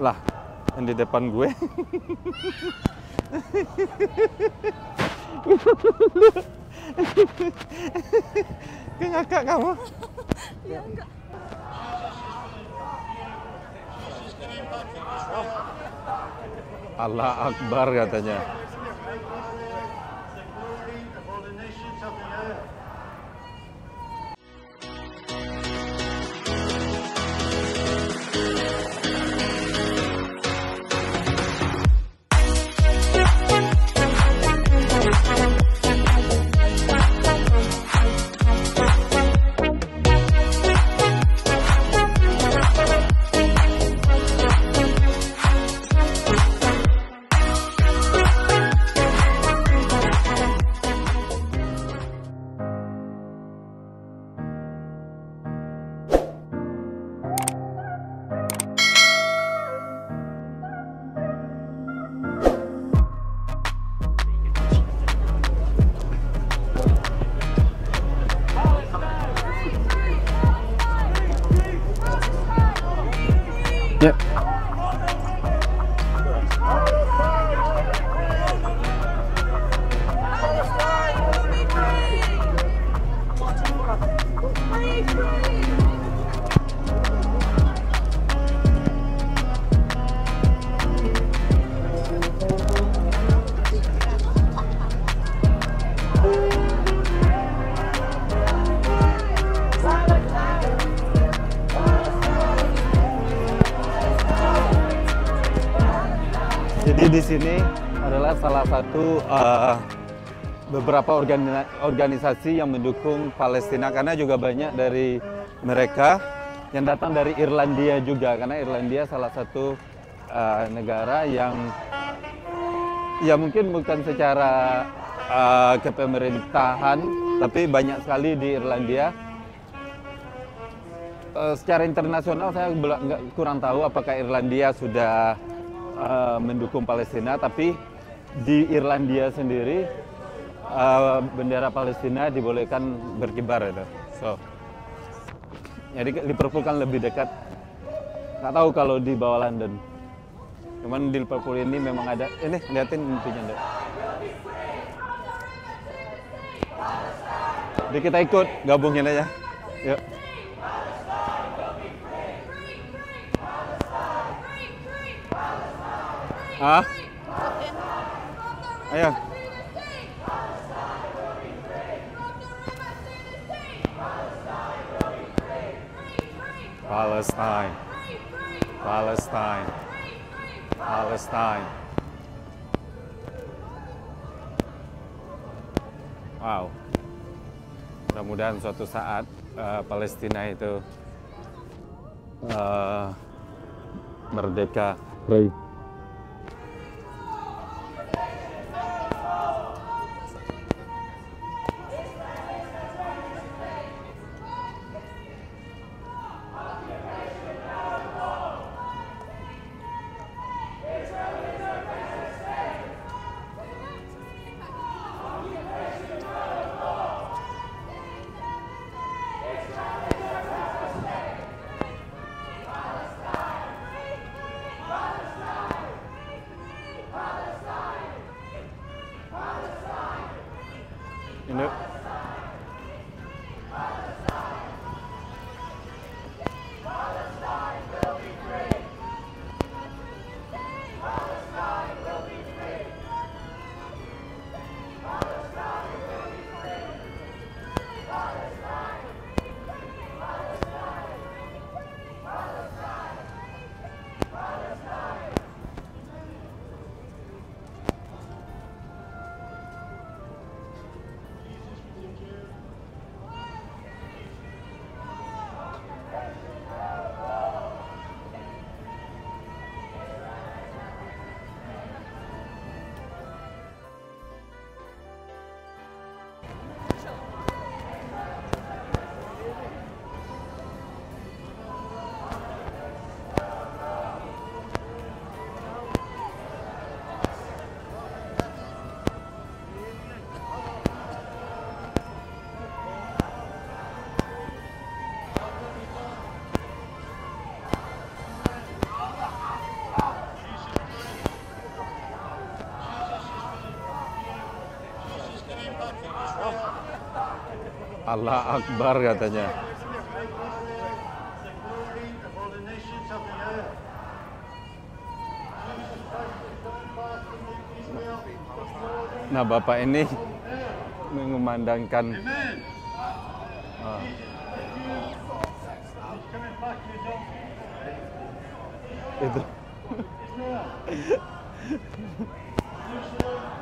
Lah, yang di depan gue. Ngakak kamu. Iya enggak. Allah Akbar katanya. Di sini adalah salah satu uh, beberapa organi- organisasi yang mendukung Palestina. Karena juga banyak dari mereka yang datang dari Irlandia juga. Karena Irlandia salah satu uh, negara yang ya mungkin bukan secara uh, kepemerintahan tapi banyak sekali di Irlandia. Eh, secara internasional saya kurang tahu apakah Irlandia sudah eh, mendukung Palestina, tapi di Irlandia sendiri eh, bendera Palestina dibolehkan berkibar itu. So, jadi Liverpool kan lebih dekat. Nggak tahu kalau di bawah London. Cuman di Liverpool ini memang ada. Ini liatin intinya deh. Jadi kita ikut gabungin aja. Yuk. Ah? Ayo. Palestine. Palestine. Palestine. Wow. Mudah-mudahan suatu saat eh, Palestina itu eh, merdeka. Pray. Allah Akbar katanya. Nah, Bapak ini mengumandangkan. Ah, itu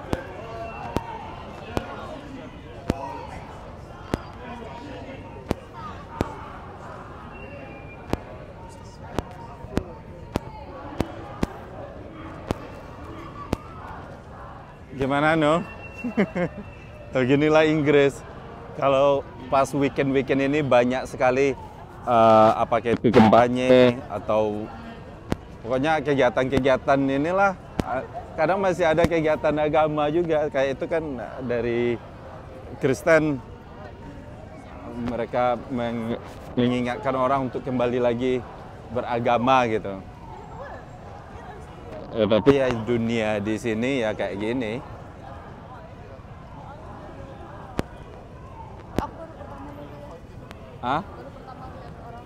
gimana no? Beginilah Inggris. Kalau pas weekend-weekend ini banyak sekali eh, apa kayak kampanye atau pokoknya kegiatan-kegiatan inilah. Eh, Kadang masih ada kegiatan agama juga kayak itu kan dari Kristen mereka meng- mengingatkan orang untuk kembali lagi beragama gitu. Eh, tapi ya dunia di sini ya kayak gini. Aku baru pertama lihat, Ah, baru pertama lihat orang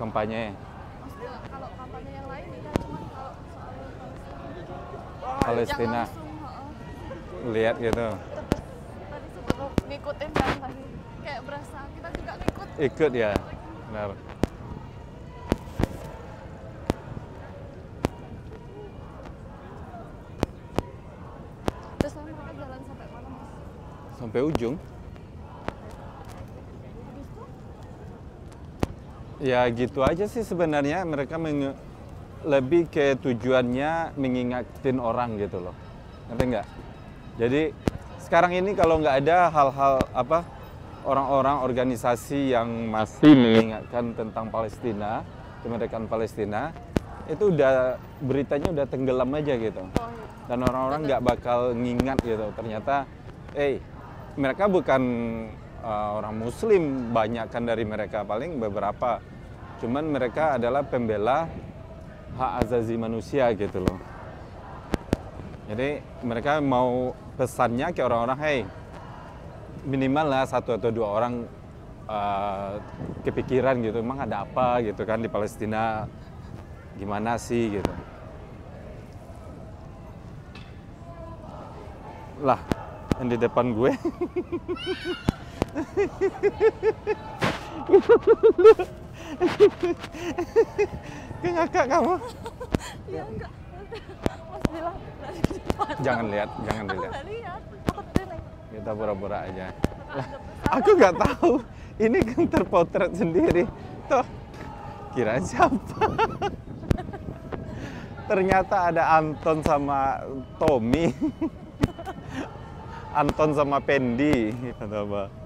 kampanye maksudnya kalau kampanye yang lain ya cuman kalau soal Palestina lihat gitu. tadi sebelum ngikutin kan tadi kayak berasa kita juga ngikut Ikut ya. Benar. terus mereka jalan sampai mana mas Sampai ujung. Ya gitu aja sih sebenarnya mereka menge- lebih ke tujuannya mengingatin orang gitu loh. Ngerti nggak? Jadi sekarang ini kalau nggak ada hal-hal apa orang-orang organisasi yang masih mengingatkan tentang Palestina, kemerdekaan Palestina, itu udah beritanya udah tenggelam aja gitu. dan orang-orang nggak bakal ngingat gitu ternyata eh mereka bukan uh, orang muslim banyak kan dari mereka paling beberapa. Cuman mereka adalah pembela hak azazi manusia gitu loh. Jadi mereka mau pesannya ke orang-orang hey minimal lah satu atau dua orang uh, kepikiran gitu emang ada apa gitu kan di Palestina? Gimana sih? Gitu. Lah yang di depan gue. Ngakak kamu? Iya enggak. Mas bilang jangan lihat jangan aku dilihat. lihat. Kita pura-pura aja. Aku nggak tahu. Ini kan terpotret sendiri. Tuh kirain siapa? Ternyata ada Anton sama Tommy Anton sama Pendi. Atau apa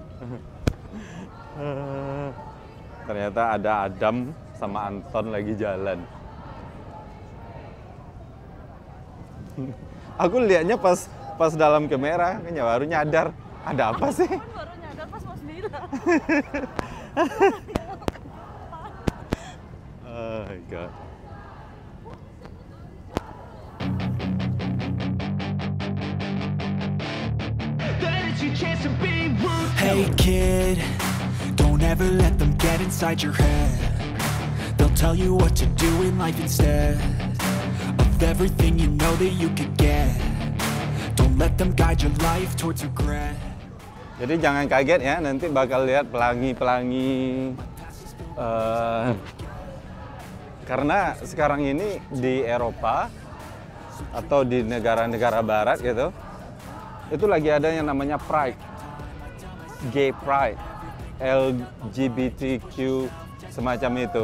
ternyata ada Adam sama Anton lagi jalan. Aku lihatnya pas pas dalam kamera kayaknya baru nyadar. Ada apa sih? Baru nyadar pas mas bilang Oh my god. Hey kid, don't ever let them get inside your head. They'll tell you what to do in life instead of everything you know that you could get. Don't let them guide your life towards regret. Jadi jangan kaget ya, nanti bakal lihat pelangi-pelangi. eh, karena sekarang ini di Eropa atau di negara-negara Barat gitu, itu lagi ada yang namanya Pride, Gay Pride, LGBTQ semacam itu.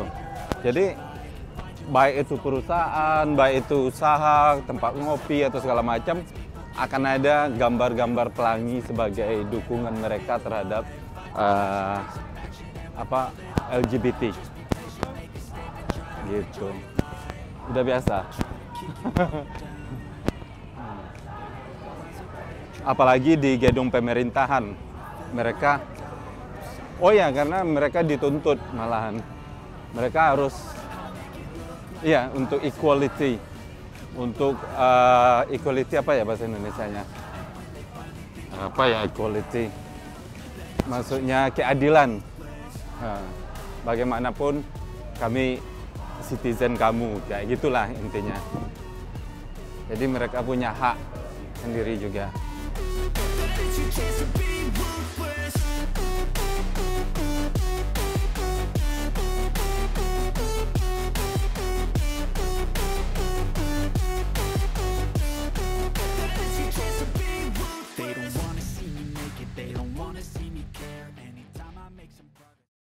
Jadi baik itu perusahaan, baik itu usaha, tempat ngopi atau segala macam akan ada gambar-gambar pelangi sebagai dukungan mereka terhadap eh, apa LGBT. Gitu. Udah biasa. Apalagi di gedung pemerintahan. Mereka Oh ya, karena mereka dituntut malahan. Mereka harus Iya, untuk equality. Untuk eh, equality apa ya bahasa Indonesianya? Apa ya equality? maksudnya keadilan. Nah, bagaimanapun kami citizen kamu, kayak gitulah intinya. Jadi mereka punya hak sendiri juga.